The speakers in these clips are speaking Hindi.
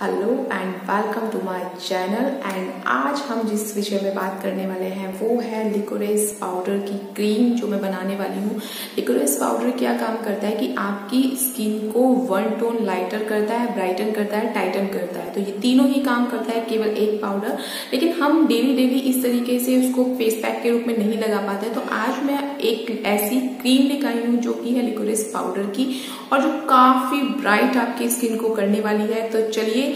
Hello and welcome to my channel and आज हम जिस विषय में बात करने वाले हैं, वो है लिकोरेस पाउडर की क्रीम जो मैं बनाने वाली हूँ। लिकोरेस पाउडर क्या काम करता है कि आपकी स्किन को वन टोन लाइटर करता है ब्राइटन करता है टाइटन करता है। तो ये तीनों ही काम करता है, केवल एक पाउडर लेकिन हम डेली डेली इस तरीके से उसको फेस पैक के रूप में नहीं लगा पाते तो आज मैं एक ऐसी क्रीम लेकर आई हूँ जो की है लिकोरेस पाउडर की और जो काफ़ी ब्राइट आपकी स्किन को करने वाली है। तो चलिए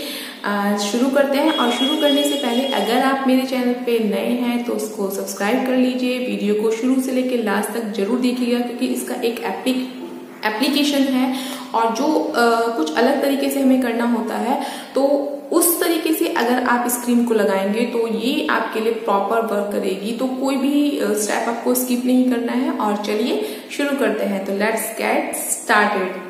शुरू करते हैं और शुरू करने से पहले अगर आप मेरे चैनल पे नए हैं तो उसको सब्सक्राइब कर लीजिए। वीडियो को शुरू से लेकर लास्ट तक ज़रूर देखिएगा क्योंकि इसका एक एप्लिक एप्लीकेशन है और जो आ, कुछ अलग तरीके से हमें करना होता है तो उस तरीके से अगर आप इस क्रीम को लगाएँगे तो ये आपके लिए प्रॉपर वर्क करेगी। तो कोई भी स्टेप आपको स्किप नहीं करना है और चलिए शुरू करते हैं। तो लेट्स गेट स्टार्टेड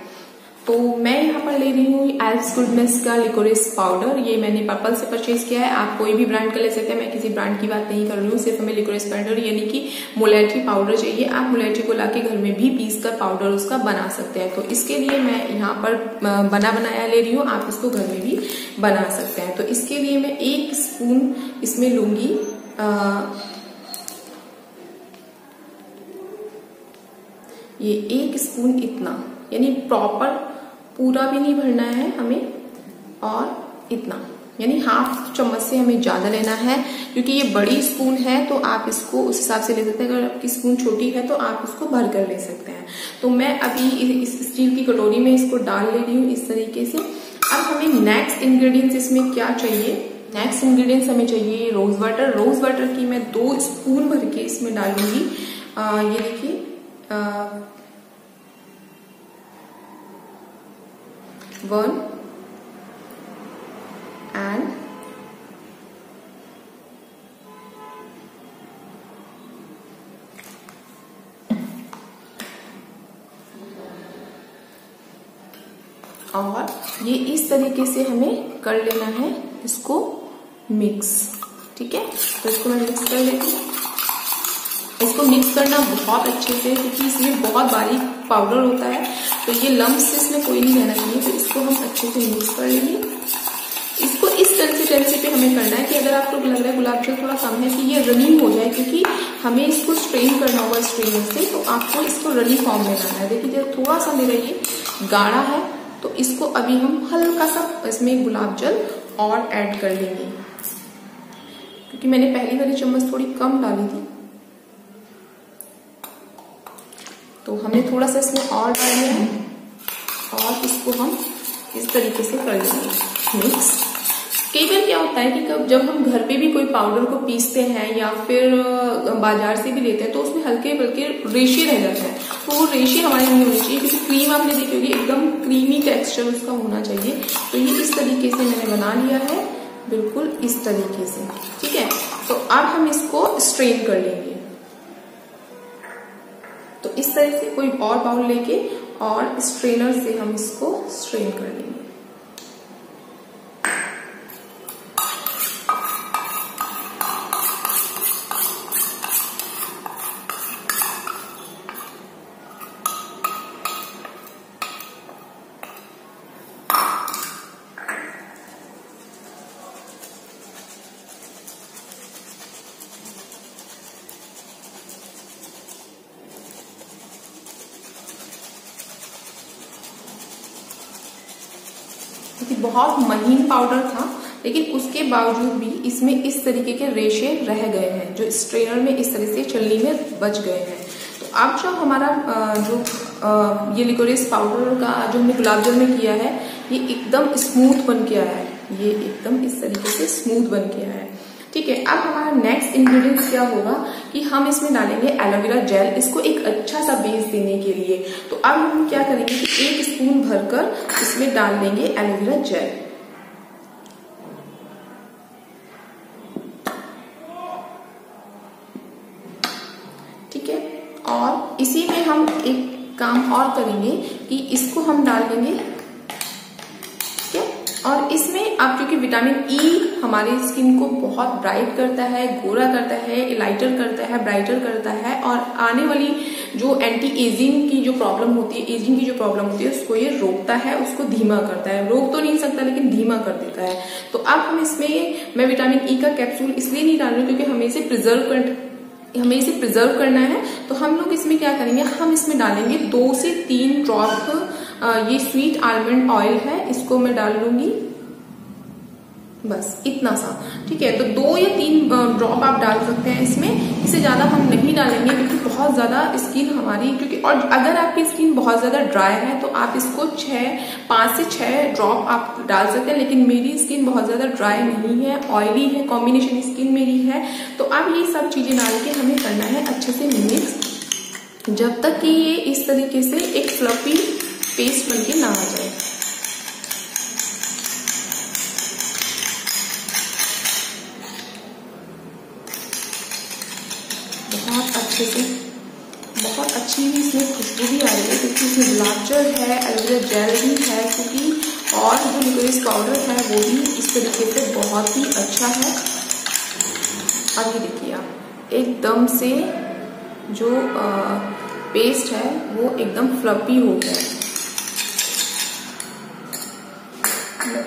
तो मैं यहाँ पर ले रही हूँ एल्स गुडनेस का लिकोरिस पाउडर ये मैंने पर्पल से परचेज किया है। आप कोई भी ब्रांड का ले सकते हैं। मैं किसी ब्रांड की बात नहीं कर रही हूँ। सिर्फ़ हमें लिकोरिस पाउडर यानी कि मोलेट्री पाउडर चाहिए। आप मोलेट्री को लाके घर में भी पीस कर पाउडर उसका बना सकते हैं। तो इसके लिए मैं यहाँ पर बना बनाया ले रही हूँ। आप इसको घर में भी बना सकते हैं। तो इसके लिए मैं एक स्पून इसमें लूँगी। ये एक स्पून इतना। यानी प्रॉपर पूरा भी नहीं भरना है हमें, और इतना। यानी हाफ़ चम्मच से हमें ज़्यादा लेना है, क्योंकि ये बड़ी स्पून है तो आप इसको उस हिसाब से ले सकते हैं। अगर आपकी स्पून छोटी है तो आप इसको भर कर ले सकते हैं। तो मैं अभी इस स्टील की कटोरी में इसको डाल ले रही हूँ इस तरीके से। अब हमें नेक्स्ट इंग्रेडिएंट्स इसमें क्या चाहिए? नेक्स्ट इंग्रेडिएंट्स हमें चाहिए रोज वाटर रोज वाटर की मैं दो स्पून भर के इसमें डालूँगी। ये देखिए one. And. और ये इस तरीके से हमें कर लेना है इसको मिक्स ठीक है? तो इसको मैं मिक्स कर लेती हूँ। इसको मिक्स करना बहुत अच्छे से क्योंकि इसमें बहुत बारीक पाउडर होता है। तो ये लम्स इसमें कोई नहीं रहना चाहिए तो इसको हम अच्छे से मिक्स कर लेंगे। इसको इस कंसिस्टेंसी पे हमें करना है कि अगर आपको लग रहा है गुलाब जल थोड़ा कम है कि ये रनिंग हो जाए, क्योंकि हमें इसको स्ट्रेन करना होगा स्ट्रेनर से तो आपको इसको रनिंग फॉर्म में लाना है। देखिए, जब थोड़ा सा मेरा ये गाढ़ा है तो इसको अभी हम हल्का सा इसमें गुलाब जल और ऐड कर लेंगे। क्योंकि मैंने पहली वाली चम्मच थोड़ी कम डाली थी तो हमने थोड़ा सा इसमें और डाल दिया है और इसको हम इस तरीके से कर लेंगे मिक्स कई बार क्या होता है कि कब जब हम घर पे भी कोई पाउडर को पीसते हैं या फिर बाज़ार से भी लेते हैं तो उसमें हल्के हल्के रेशे रह जाते हैं। तो वो रेशे हमारे नहीं होने चाहिए। क्योंकि क्रीम आपने देखी होगी, एकदम क्रीमी टेक्सचर उसका होना चाहिए। तो ये इस तरीके से मैंने बना लिया है। बिल्कुल इस तरीके से। ठीक है? तो अब हम इसको स्ट्रेन कर लेंगे। तरह से कोई और बाउल लेके और स्ट्रेनर से हम इसको स्ट्रेन कर लेंगे। क्योंकि बहुत महीन पाउडर था, लेकिन उसके बावजूद भी इसमें इस तरीके के रेशे रह गए हैं, जो स्ट्रेनर में इस तरह से चलनी में बच गए हैं। तो अब जो हमारा जो ये लिकोरिस पाउडर का जो हमने गुलाब जल में किया है, ये एकदम स्मूथ बन के आया है। ये एकदम इस तरीके से स्मूथ बन के आया है। ठीक है, अब हमारा नेक्स्ट इंग्रेडिएंट्स क्या होगा कि हम इसमें डालेंगे एलोवेरा जेल इसको एक अच्छा सा बेस देने के लिए। तो अब हम क्या करेंगे कि एक स्पून भरकर इसमें डाल देंगे एलोवेरा जेल ठीक है, और इसी में हम एक काम और करेंगे कि इसको हम डाल देंगे, ठीक है, और इसमें अब क्योंकि विटामिन ई e हमारी स्किन को बहुत ब्राइट करता है, गोरा करता है लाइटर करता है ब्राइटर करता है और आने वाली जो एंटी एजिंग की जो प्रॉब्लम होती है एजिंग की जो प्रॉब्लम होती है, उसको ये रोकता है, उसको धीमा करता है। रोक तो नहीं सकता, लेकिन धीमा कर देता है। तो अब हम इसमें, मैं विटामिन ई e का कैप्सूल इसलिए नहीं डाल रही क्योंकि हमें इसे प्रिजर्व कर, हमें इसे प्रिजर्व करना है। तो हम लोग इसमें क्या करेंगे, हम इसमें डालेंगे दो से तीन ड्रॉप ये स्वीट आलमंड ऑयल है, इसको मैं डाल लूँगी। बस, इतना सा। ठीक है तो दो या तीन ड्रॉप आप डाल सकते हैं इसमें। इससे ज़्यादा हम नहीं डालेंगे, क्योंकि बहुत ज़्यादा स्किन हमारी, क्योंकि और अगर आपकी स्किन बहुत ज़्यादा ड्राई है तो आप इसको छह, पाँच से छह ड्रॉप आप डाल सकते हैं। लेकिन मेरी स्किन बहुत ज़्यादा ड्राई नहीं है ऑयली है कॉम्बिनेशन स्किन मेरी है। तो अब ये सब चीज़ें डाल के हमें करना है अच्छे से मिक्स जब तक कि ये इस तरीके से एक फ्लफी पेस्ट बन के ना आ जाए। बहुत अच्छे से बहुत अच्छी भी इसमें खुशबू भी आ रही है क्योंकि इसमें गुलाब जल है एलोवेरा जेल भी है क्योंकि और जो लिक्विड पाउडर है वो भी इस तरीके से बहुत ही अच्छा है। अभी देखिए आप एकदम से जो आ, पेस्ट है वो एकदम फ्लपी हो गया है।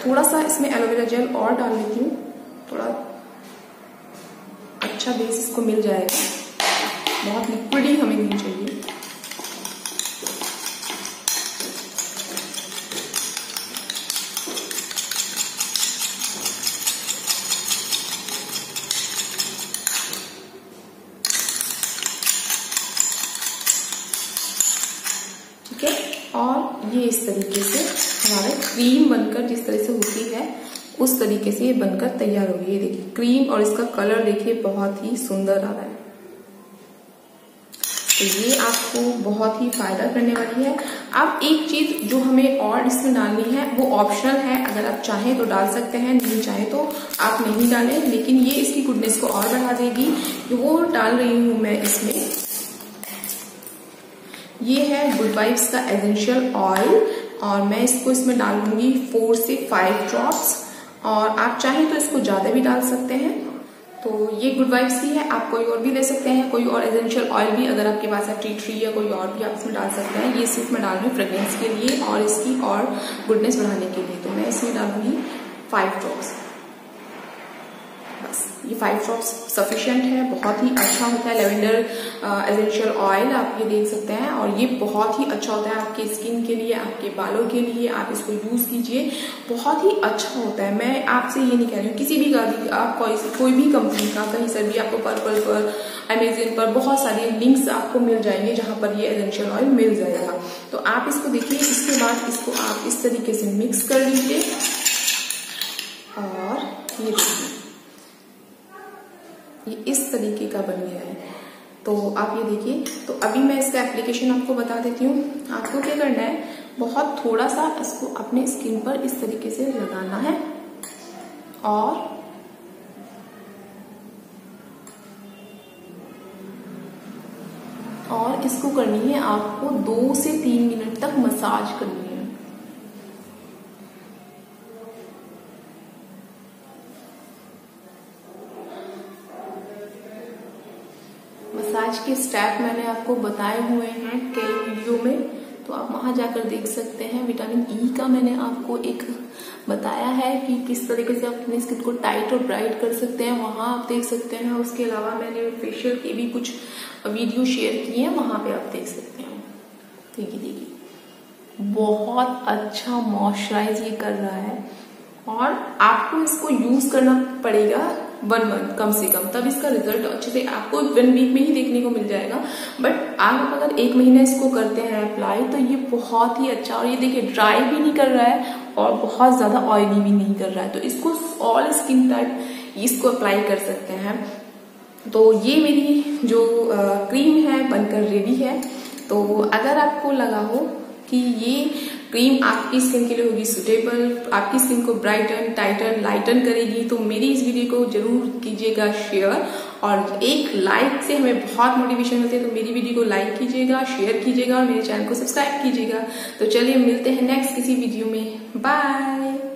थोड़ा सा इसमें एलोवेरा जेल और डाल लेती हूँ थोड़ा अच्छा बेस इसको मिल जाएगा। बहुत लिक्विड ही हमें नहीं चाहिए। ठीक है? और ये इस तरीके से हमारा क्रीम बनकर जिस तरह से होती है, उस तरीके से ये बनकर तैयार होगी ये देखिए क्रीम और इसका कलर देखिए, बहुत ही सुंदर आ रहा है। तो ये आपको बहुत ही फ़ायदा करने वाली है। अब एक चीज़ जो हमें और इसमें डालनी है, वो ऑप्शनल है। अगर आप चाहें तो डाल सकते हैं, नहीं चाहें तो आप नहीं डालें। लेकिन ये इसकी गुडनेस को और बढ़ा देगी। वो डाल रही हूँ मैं इसमें। ये है गुड वाइब्स का एजेंशियल ऑयल और मैं इसको इसमें डालूँगी फोर से फाइव ड्रॉप्स और आप चाहें तो इसको ज़्यादा भी डाल सकते हैं। तो ये गुड वाइब्स की है। आप कोई और भी ले सकते हैं, कोई और एजेंशियल ऑयल भी अगर आपके पास है टी ट्री या कोई और भी आप इसमें डाल सकते हैं। ये सिर्फ़ मैं डाल रही हूँ फ्रेग्रेंस के लिए और इसकी और गुडनेस बढ़ाने के लिए। तो मैं इसमें डालूँगी फाइव ड्रॉप्स ये फाइव ड्रॉप्स सफिशियंट है, बहुत ही अच्छा होता है लेवेंडर एजेंशियल ऑयल आप ये देख सकते हैं और ये बहुत ही अच्छा होता है आपके स्किन के लिए, आपके बालों के लिए, आप इसको यूज़ कीजिए। बहुत ही अच्छा होता है। मैं आपसे ये नहीं कह रही हूँ, किसी भी गाड़ी, आप कोई कोई भी कंपनी का, कहीं से भी आपको पर्पल पर अमेजन पर बहुत सारे लिंक्स आपको मिल जाएँगे जहाँ पर ये एजेंशियल ऑयल मिल जाएगा। तो आप इसको देखिए, इसके बाद इसको आप इस तरीके से मिक्स कर लीजिए और ये देखिए। ये इस तरीके का बन गया है। तो आप ये देखिए तो अभी मैं इसका एप्लीकेशन आपको बता देती हूँ। आपको क्या करना है, बहुत थोड़ा सा इसको अपने स्किन पर इस तरीके से लगाना है। और और इसको करनी है आपको दो से तीन मिनट तक मसाज करनी है। मसाज के स्टेप मैंने आपको बताए हुए हैं कई वीडियो में तो आप वहाँ जाकर देख सकते हैं। विटामिन ई e का मैंने आपको एक बताया है कि किस तरीके से आप अपनी स्किन को टाइट और ब्राइट कर सकते हैं। वहाँ आप देख सकते हैं, उसके अलावा मैंने फेशियल के भी कुछ वीडियो शेयर किए हैं, वहाँ पे आप देख सकते हैं। देखिए देखिए। बहुत अच्छा मॉइस्चराइज ये कर रहा है। और आपको इसको यूज़ करना पड़ेगा वन मंथ, कम से कम, तब इसका रिज़ल्ट अच्छे से आपको वन वीक में ही देखने को मिल जाएगा। बट आप अगर एक महीना इसको करते हैं अप्लाई तो ये बहुत ही अच्छा और ये देखिए ड्राई भी नहीं कर रहा है और बहुत ज़्यादा ऑयली भी नहीं कर रहा है। तो इसको ऑल स्किन टाइप इसको अप्लाई कर सकते हैं। तो ये मेरी जो क्रीम है, बनकर रेडी है। तो अगर आपको लगा हो कि ये क्रीम आपकी स्किन के लिए होगी सुटेबल आपकी स्किन को ब्राइटन टाइटन लाइटन करेगी। तो मेरी इस वीडियो को ज़रूर कीजिएगा शेयर और एक लाइक से हमें बहुत मोटिवेशन मिलती है तो मेरी वीडियो को लाइक कीजिएगा शेयर कीजिएगा और मेरे चैनल को सब्सक्राइब कीजिएगा। तो चलिए मिलते हैं नेक्स्ट किसी वीडियो में। बाय